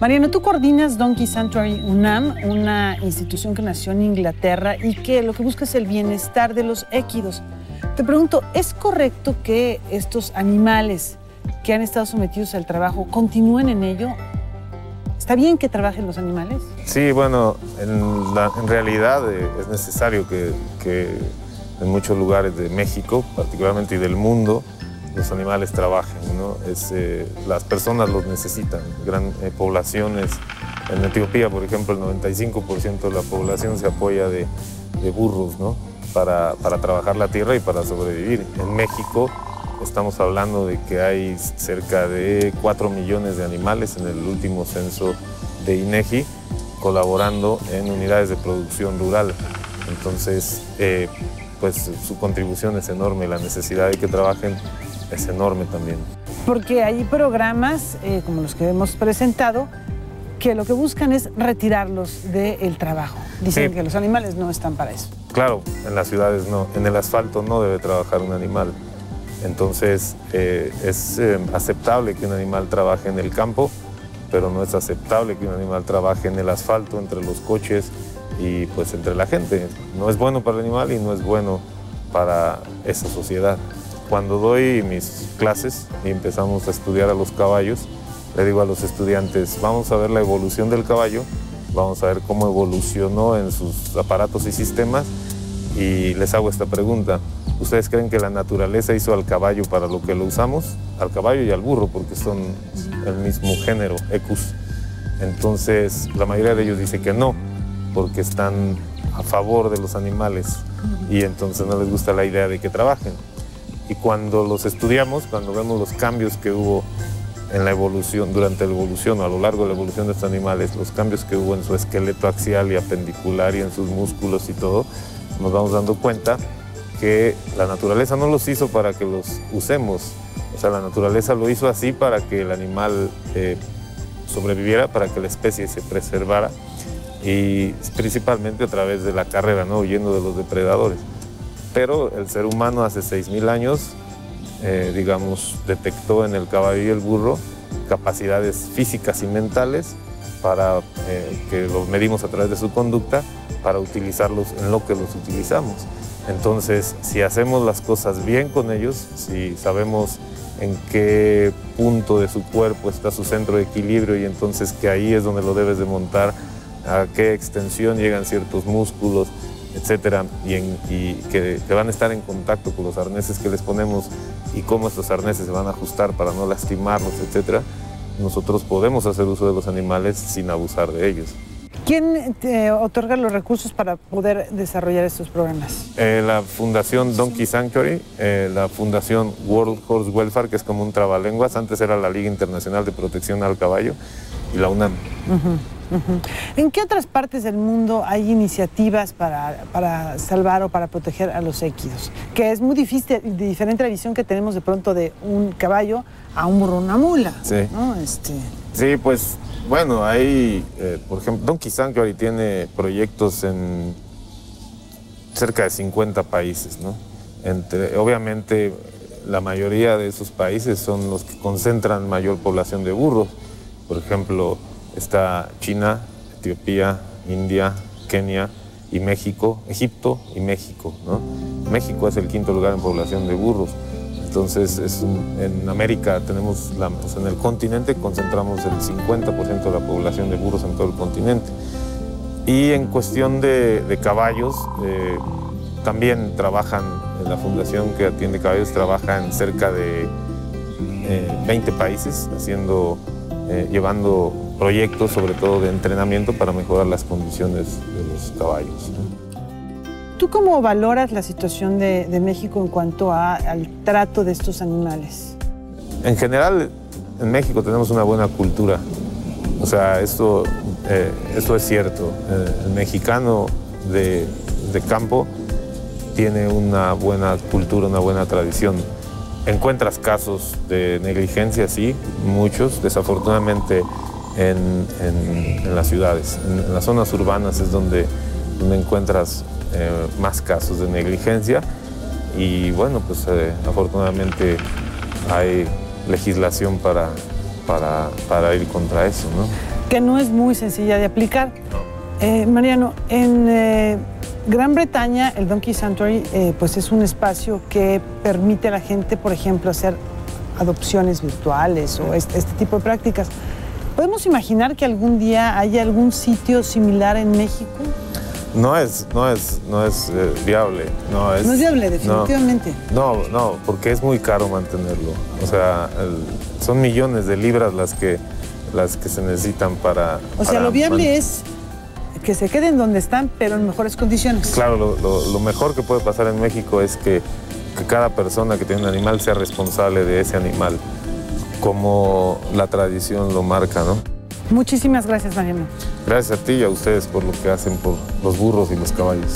Mariano, tú coordinas Donkey Sanctuary UNAM, una institución que nació en Inglaterra y que lo que busca es el bienestar de los équidos. Te pregunto, ¿es correcto que estos animales que han estado sometidos al trabajo continúen en ello? ¿Está bien que trabajen los animales? Sí, bueno, en, realidad eh, es necesario que, en muchos lugares de México, particularmente y del mundo, los animales trabajen. ¿no? Eh, las personas los necesitan, gran eh, poblaciones. En Etiopía, por ejemplo, el 95% de la población se apoya de, burros para, trabajar la tierra y para sobrevivir. En México, Estamos hablando de que hay cerca de 4 millones de animales en el último censo de INEGI colaborando en unidades de producción rural. Entonces, eh, pues su contribución es enorme, la necesidad de que trabajen es enorme también. Porque hay programas eh, como los que hemos presentado que lo que buscan es retirarlos del trabajo. Dicen que los animales no están para eso. Claro, en las ciudades no, en el asfalto no debe trabajar un animal. Entonces eh, es eh, aceptable que un animal trabaje en el campo, pero no es aceptable que un animal trabaje en el asfalto, entre los coches y pues entre la gente. No es bueno para el animal y no es bueno para esa sociedad. Cuando doy mis clases y empezamos a estudiar a los caballos, le digo a los estudiantes, vamos a ver la evolución del caballo, vamos a ver cómo evolucionó en sus aparatos y sistemas y les hago esta pregunta. ¿Ustedes creen que la naturaleza hizo al caballo para lo que lo usamos? Al caballo y al burro, porque son el mismo género, ecus. Entonces, la mayoría de ellos dice que no, porque están a favor de los animales y entonces no les gusta la idea de que trabajen. Y cuando los estudiamos, cuando vemos los cambios que hubo en la evolución, durante la evolución o a lo largo de la evolución de estos animales, los cambios que hubo en su esqueleto axial y apendicular y en sus músculos y todo, nos vamos dando cuenta que la naturaleza no los hizo para que los usemos. O sea, la naturaleza lo hizo así para que el animal eh, sobreviviera, para que la especie se preservara y principalmente a través de la carrera, ¿no? huyendo de los depredadores. Pero el ser humano hace 6.000 años, eh, digamos, detectó en el caballo y el burro capacidades físicas y mentales para eh, que los medimos a través de su conducta para utilizarlos en lo que los utilizamos. Entonces, si hacemos las cosas bien con ellos, si sabemos en qué punto de su cuerpo está su centro de equilibrio y entonces que ahí es donde lo debes de montar, a qué extensión llegan ciertos músculos, etcétera, y, que, van a estar en contacto con los arneses que les ponemos y cómo estos arneses se van a ajustar para no lastimarlos, etcétera, nosotros podemos hacer uso de los animales sin abusar de ellos. ¿Quién otorga los recursos para poder desarrollar estos programas? Eh, la Fundación Donkey Sanctuary, eh, la Fundación World Horse Welfare, que es como un trabalenguas, antes era la Liga Internacional de Protección al Caballo, y la UNAM. ¿En qué otras partes del mundo hay iniciativas para, para, salvar o para proteger a los equidos? Que es muy difícil, diferente la visión que tenemos de pronto de un caballo a un burro, una mula. Sí. Este... Sí, pues bueno, hay, eh, por ejemplo, Donkey Sanctuary tiene proyectos en cerca de 50 países, ¿no? Entre, obviamente, la mayoría de esos países son los que concentran mayor población de burros. Por ejemplo, está China, Etiopía, India, Kenia y México, Egipto y México. México es el quinto lugar en población de burros. Entonces, en América tenemos, en el continente concentramos el 50% de la población de burros en todo el continente. Y en cuestión de, caballos, eh, también trabajan, la fundación que atiende caballos trabaja en cerca de 20 eh, países, haciendo, eh, llevando proyectos sobre todo de entrenamiento para mejorar las condiciones de los caballos. ¿Tú cómo valoras la situación de, México en cuanto al trato de estos animales? En general, en México tenemos una buena cultura. O sea, esto, eh, es cierto. Eh, el mexicano de, campo tiene una buena cultura, una buena tradición. Encuentras casos de negligencia, sí, muchos, desafortunadamente en, las ciudades. En, las zonas urbanas es donde, donde encuentras eh, más casos de negligencia y bueno, pues eh, afortunadamente hay legislación para, para, para, ir contra eso, ¿no? Que no es muy sencilla de aplicar. Eh, Mariano, en eh, Gran Bretaña el Donkey Sanctuary eh, pues es un espacio que permite a la gente, por ejemplo, hacer adopciones virtuales o este, este tipo de prácticas. ¿Podemos imaginar que algún día haya algún sitio similar en México? No es, no es, no es eh, viable. No es, no es viable, definitivamente. No, no, porque es muy caro mantenerlo. O sea, el, son millones de libras las que, las que se necesitan para... O sea, para lo viable es que se queden donde están, pero en mejores condiciones. Claro, lo, lo, lo mejor que puede pasar en México es que, que cada persona que tiene un animal sea responsable de ese animal, como la tradición lo marca, ¿no? Muchísimas gracias, Mariano. Gracias a ti y a ustedes por lo que hacen por los burros y los caballos.